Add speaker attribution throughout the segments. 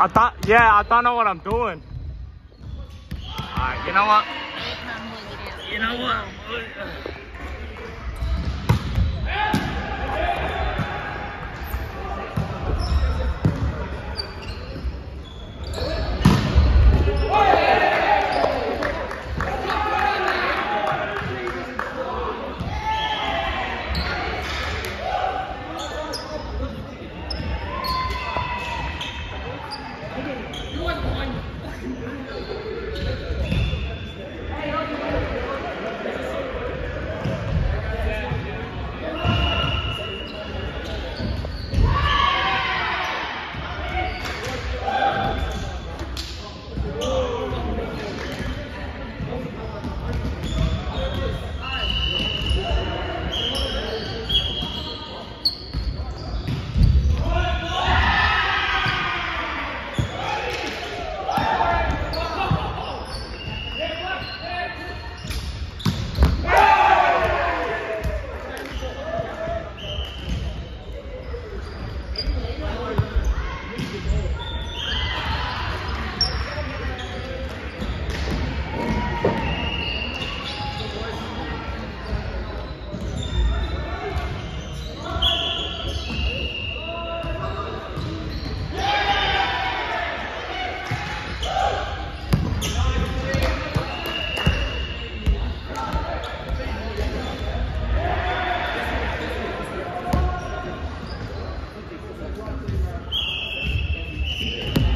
Speaker 1: I thought, yeah, I don't know what I'm doing. Alright, you know what? You know what?
Speaker 2: Thank you.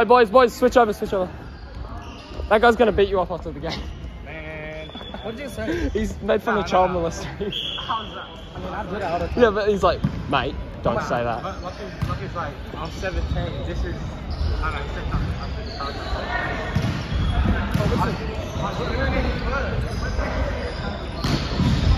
Speaker 2: All right, boys, boys, switch over, switch over. That guy's gonna beat you up after the game.
Speaker 1: Man. What did you say?
Speaker 2: He's made fun
Speaker 1: No,
Speaker 2: of
Speaker 1: no,
Speaker 2: child
Speaker 1: no. How's that? I mean, I do that all the time.
Speaker 2: yeah, but he's like, mate, don't say that.
Speaker 1: But like, I'm 17. This is, I don't know. I'm just- I'm just-
Speaker 2: Oh, listen.
Speaker 1: I'm- I'm-